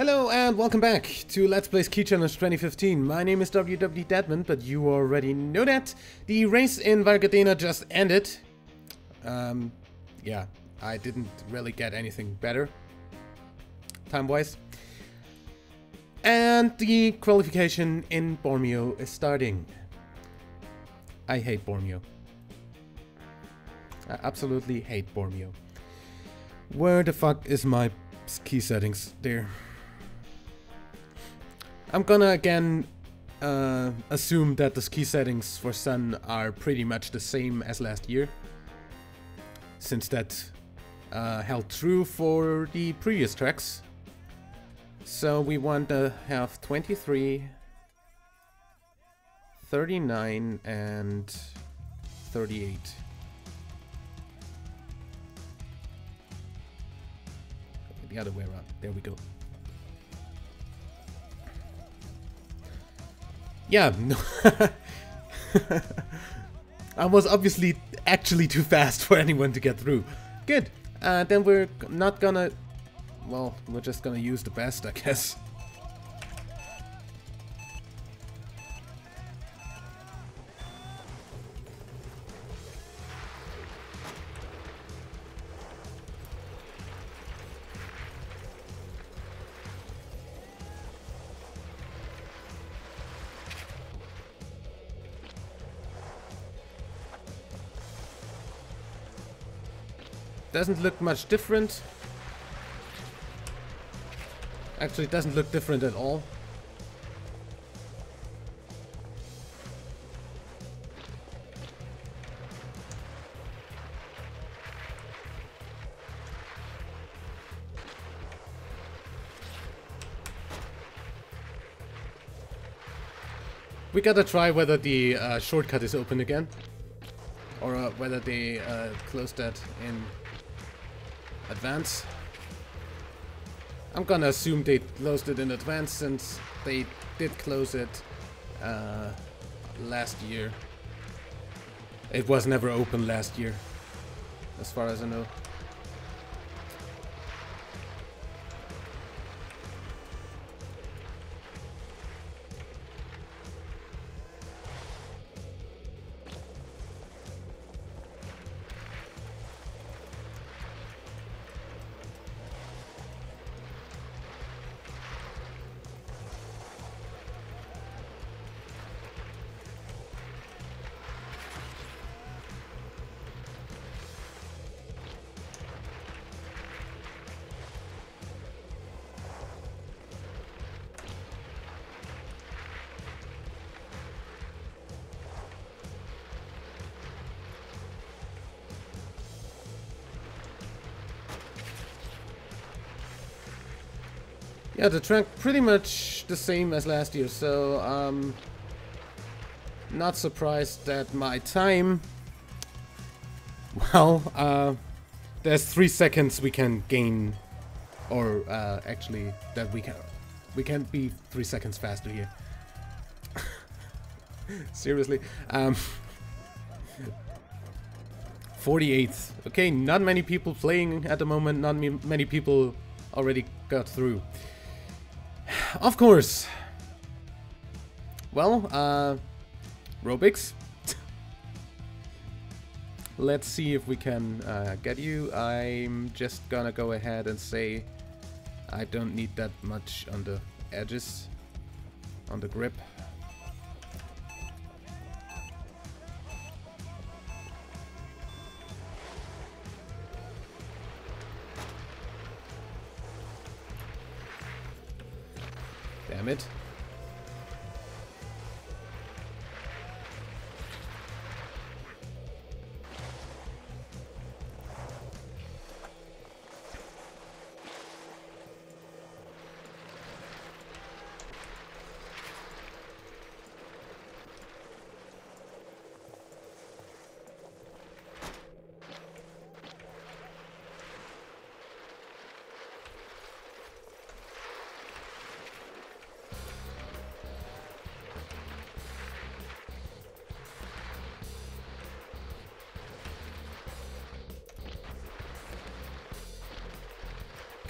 Hello and welcome back to Let's Play Ski Challenge 2015. My name is WW Deadman, but you already know that. The race in Val Gardena just ended. Um, yeah, I didn't really get anything better, time-wise. And the qualification in Bormio is starting. I hate Bormio. I absolutely hate Bormio. Where the fuck is my ski settings there? I'm gonna again uh, assume that the ski settings for Sun are pretty much the same as last year. Since that uh, held true for the previous tracks. So we want to have 23, 39 and 38. The other way around. There we go. Yeah. I was obviously actually too fast for anyone to get through. Good. Uh, then we're not gonna... Well, we're just gonna use the best, I guess. Doesn't look much different. Actually, it doesn't look different at all. We gotta try whether the uh, shortcut is open again. Or uh, whether they uh, closed that in advance. I'm gonna assume they closed it in advance since they did close it uh, last year. It was never open last year, as far as I know. Yeah, the track pretty much the same as last year, so um, not surprised that my time, well, uh, there's three seconds we can gain, or uh, actually that we can, we can be three seconds faster here. Seriously, um, 48th. Okay, not many people playing at the moment, not many people already got through. Of course. Well, uh, Robix. Let's see if we can uh, get you. I'm just gonna go ahead and say I don't need that much on the edges, on the grip. Damn it.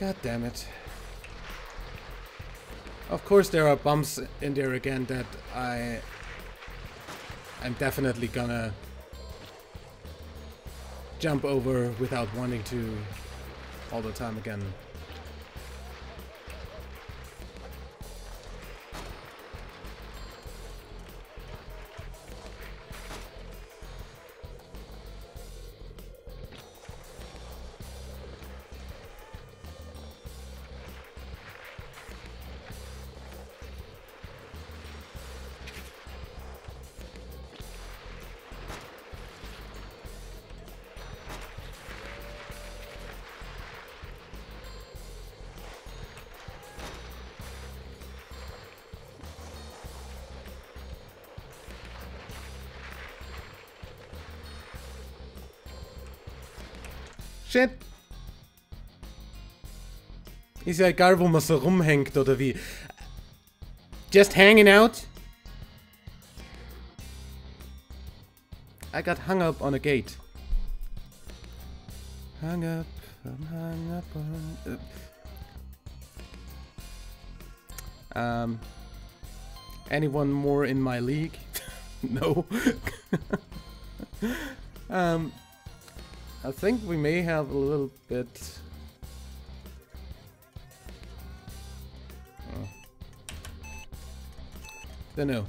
God damn it. Of course there are bumps in there again that I... I'm definitely gonna jump over without wanting to all the time again. Shit. Ist ja egal, wo man so rumhängt oder wie. Just hanging out? I got hung up on a gate. Hung up, I'm hung up on... Uh. Um... Anyone more in my league? no. um... I think we may have a little bit... Oh. Don't know.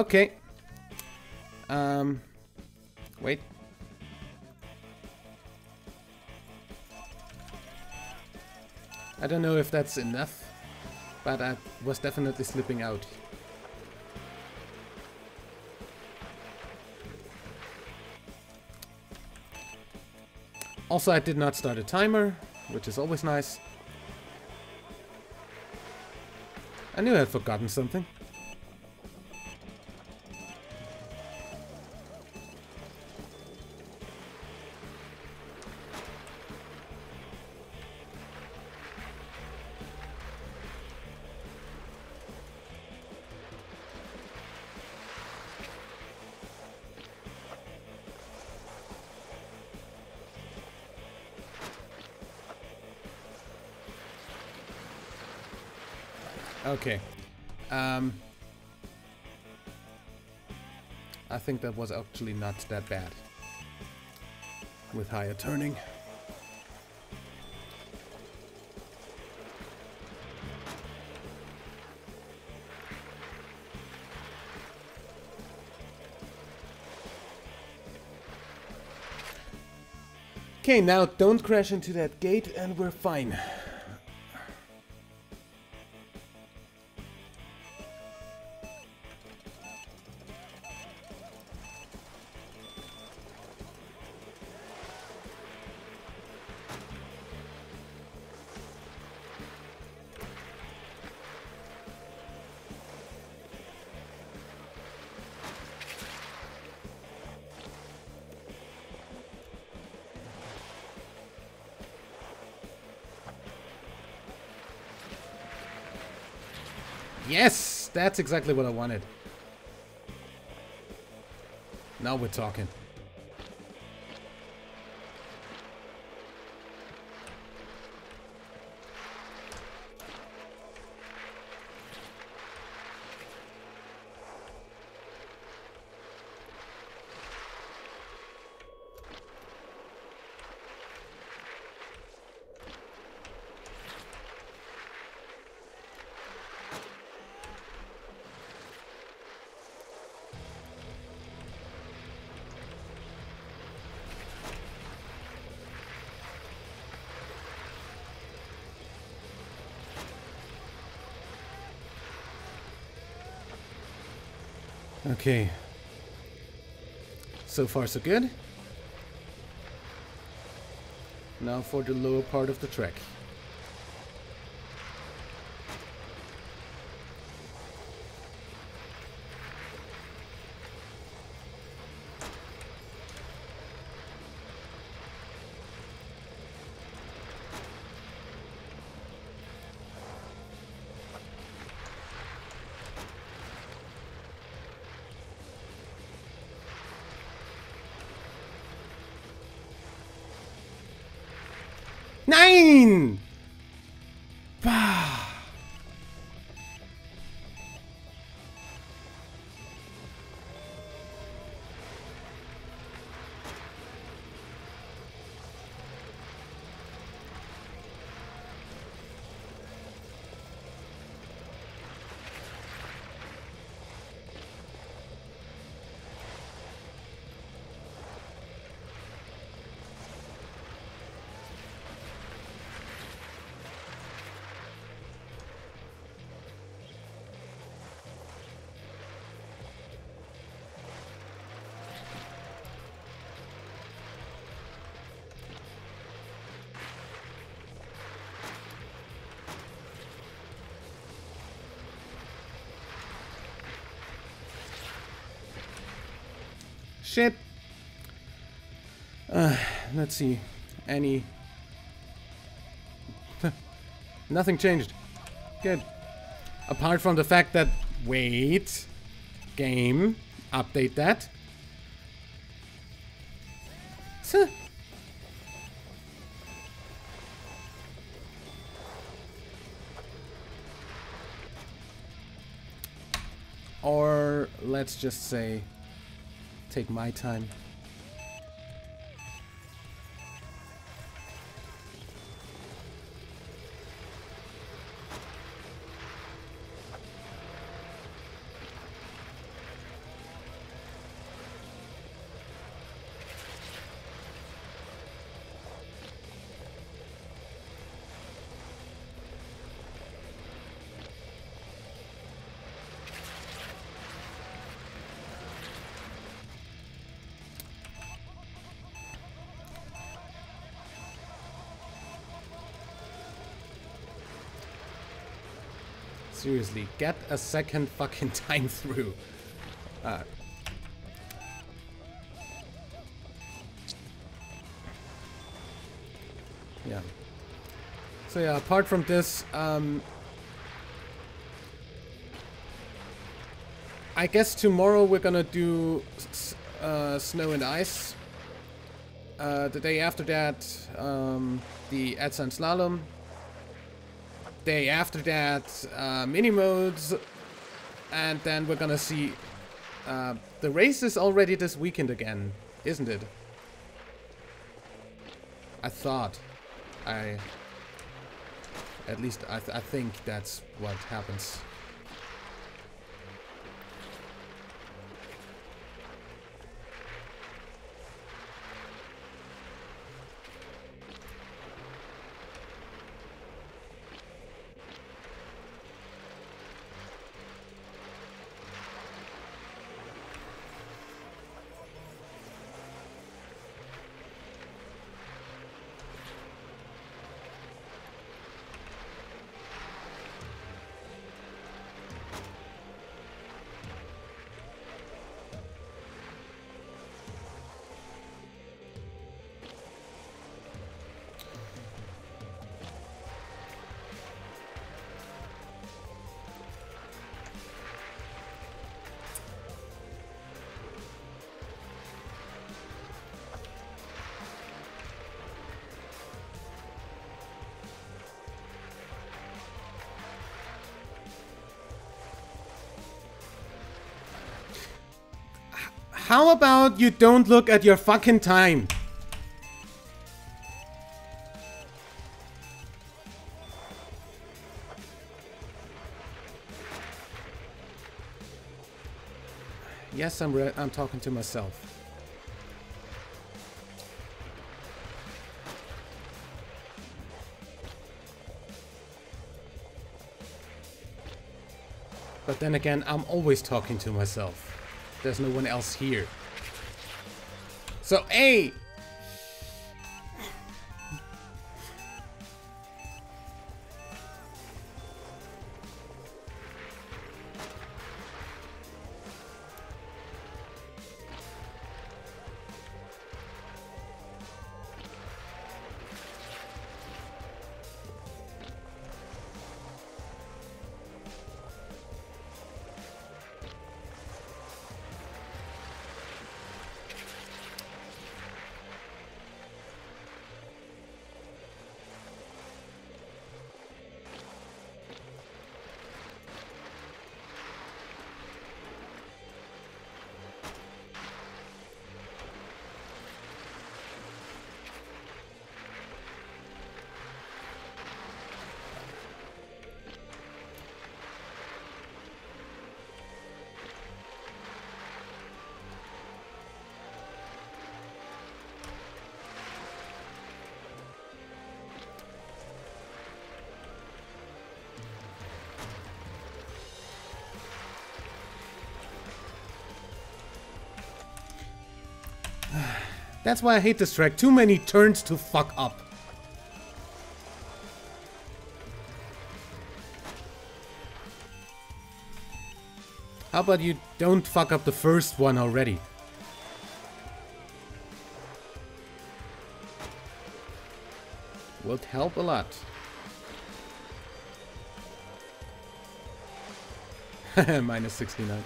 Okay. Um, wait. I don't know if that's enough, but I was definitely slipping out. Also, I did not start a timer, which is always nice. I knew I had forgotten something. Okay. Um, I think that was actually not that bad. With higher turning. Okay, now don't crash into that gate and we're fine. Yes! That's exactly what I wanted. Now we're talking. Okay. So far so good. Now for the lower part of the track. Nein! Shit. Uh, let's see. Any... Nothing changed. Good. Apart from the fact that... Wait. Game. Update that. Huh. Or let's just say take my time. Seriously, get a second fucking time through. Uh, yeah. So yeah, apart from this, um, I guess tomorrow we're gonna do uh, snow and ice. Uh, the day after that, um, the Edson Slalom day after that, uh, mini modes, and then we're gonna see uh, the race is already this weekend again, isn't it? I thought. I. At least I, th I think that's what happens. How about you don't look at your fucking time? Yes, I'm I'm talking to myself. But then again, I'm always talking to myself. There's no one else here. So, A, That's why I hate this track. Too many turns to fuck up. How about you don't fuck up the first one already? Would help a lot. Minus 69.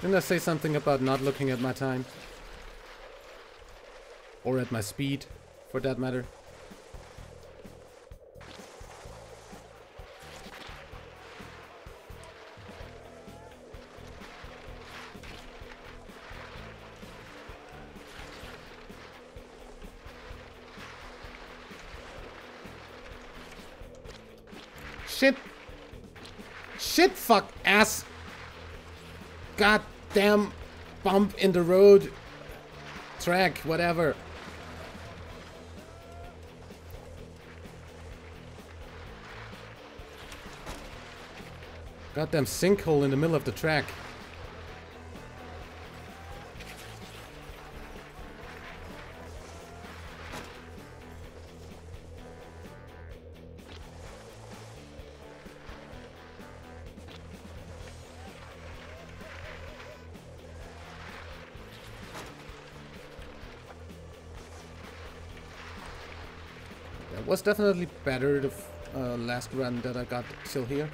Didn't I say something about not looking at my time? Or at my speed, for that matter? Goddamn bump in the road. Track, whatever. Goddamn sinkhole in the middle of the track. Was definitely better the uh, last run that I got till here.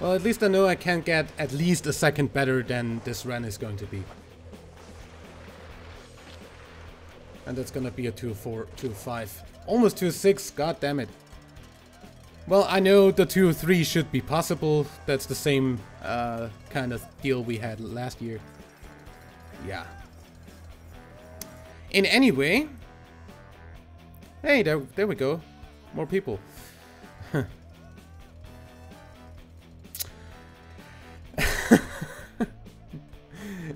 Well, at least I know I can get at least a second better than this run is going to be. And that's gonna be a 2-4, 2-5. Almost 2-6, god damn it. Well, I know the 2-3 should be possible. That's the same uh, kind of deal we had last year. Yeah. In any way... Hey, there, there we go. More people.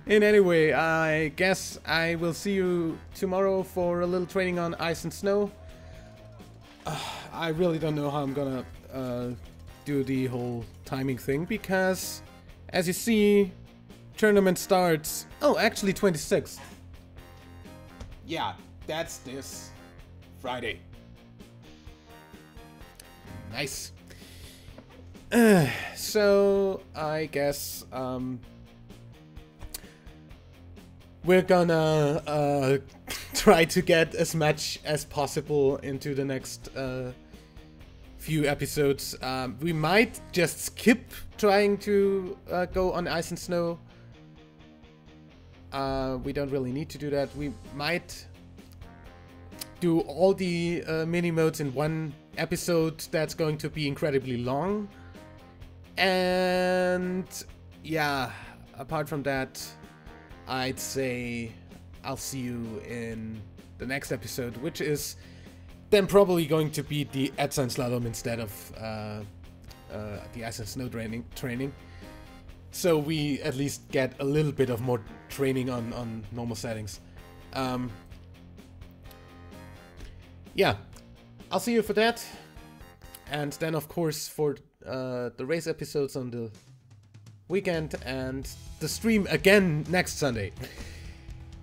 In any way, I guess I will see you tomorrow for a little training on ice and snow. Uh, I really don't know how I'm gonna uh, do the whole timing thing because, as you see, tournament starts. Oh, actually 26th. Yeah, that's this Friday. Nice. Uh, so I guess um, we're gonna uh, try to get as much as possible into the next uh, few episodes. Um, we might just skip trying to uh, go on ice and snow. Uh, we don't really need to do that. We might do all the uh, mini modes in one episode that's going to be incredibly long. And yeah, apart from that, I'd say I'll see you in the next episode, which is then probably going to be the Edsine Slalom instead of uh, uh, the and Snow training. training. So we at least get a little bit of more training on, on normal settings. Um, yeah, I'll see you for that. And then, of course, for uh, the race episodes on the weekend and the stream again next Sunday.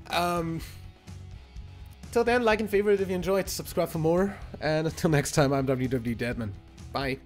Um, till then, like and favorite if you enjoyed, subscribe for more, and until next time, I'm WW Deadman. Bye.